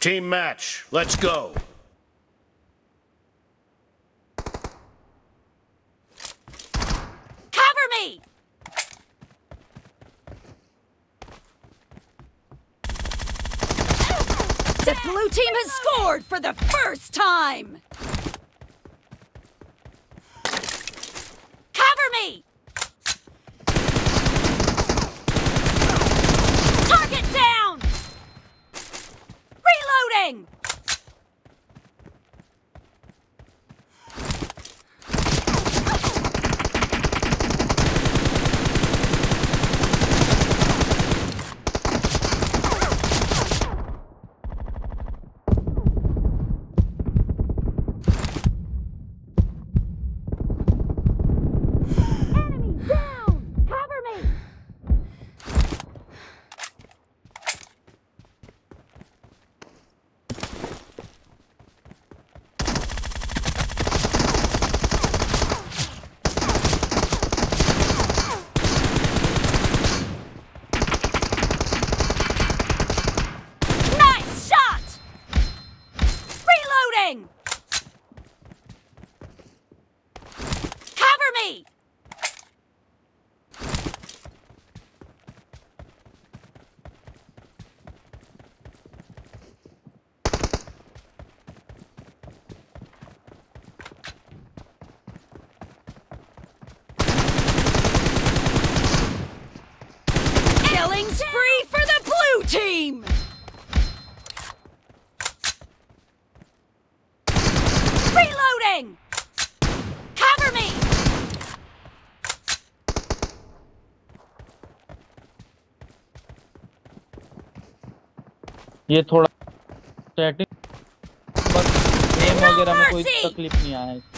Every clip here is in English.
Team match, let's go. Cover me! The blue team has scored for the first time! Cover me! Target down! Reloading! Enemy down! Cover me! Nice shot! Reloading! ये थोड़ा setting बस game वगैरह में कोई तकलीफ़ नहीं आया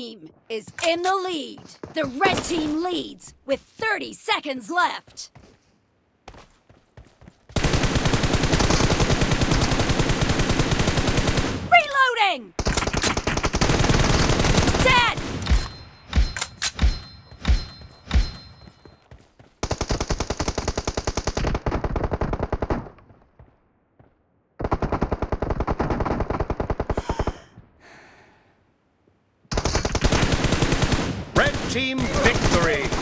team is in the lead. The red team leads with 30 seconds left. Reloading! Team victory.